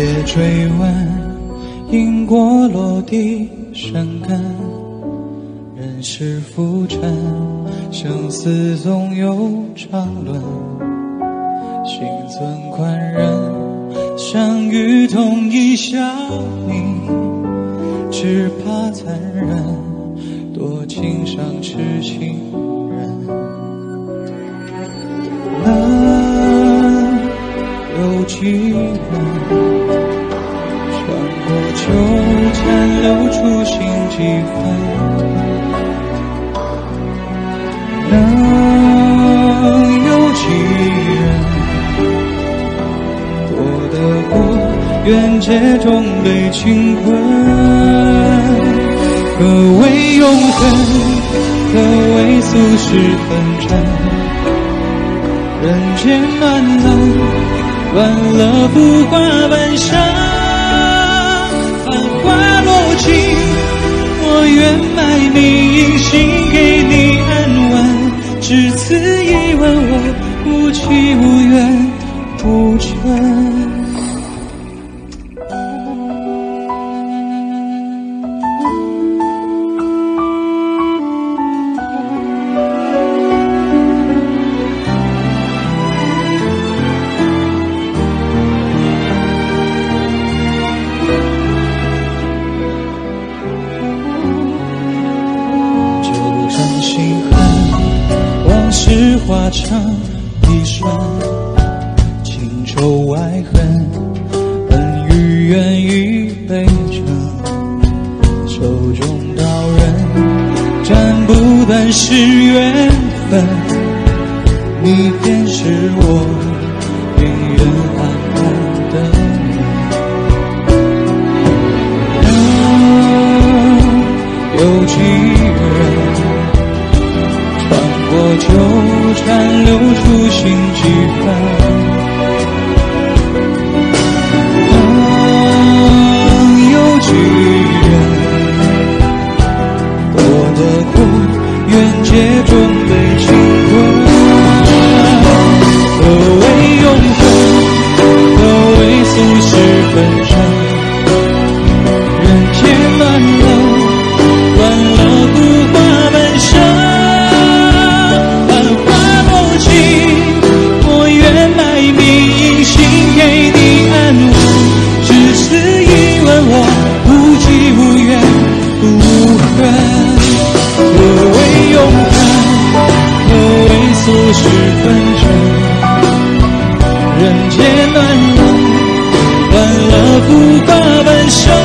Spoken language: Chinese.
别追问，因果落地生根。人世浮沉，生死总有常轮。心存宽仁，相遇同一笑泯，只怕残忍，多情伤痴情人。能有几人？又残，留出心几分，能有几人躲得过缘劫中被情困？何为永恒？何为俗世纷争？人间乱了，乱了浮华心，给你安稳。只此一吻，我无期无怨不争嗔。化成一瞬，情仇爱恨，恩与怨已悲成。手中刀刃，斩不断是缘分。你便是我永远安安的。有几留初心几番。圣洁暖，断了苦大半生。